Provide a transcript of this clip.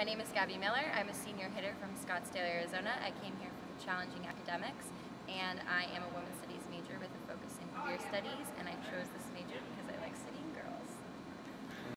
My name is Gabby Miller. I'm a senior hitter from Scottsdale, Arizona. I came here from Challenging Academics, and I am a women's studies major with a focus in queer studies, and I